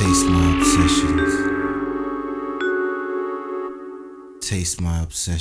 Taste my obsessions. Taste my obsession.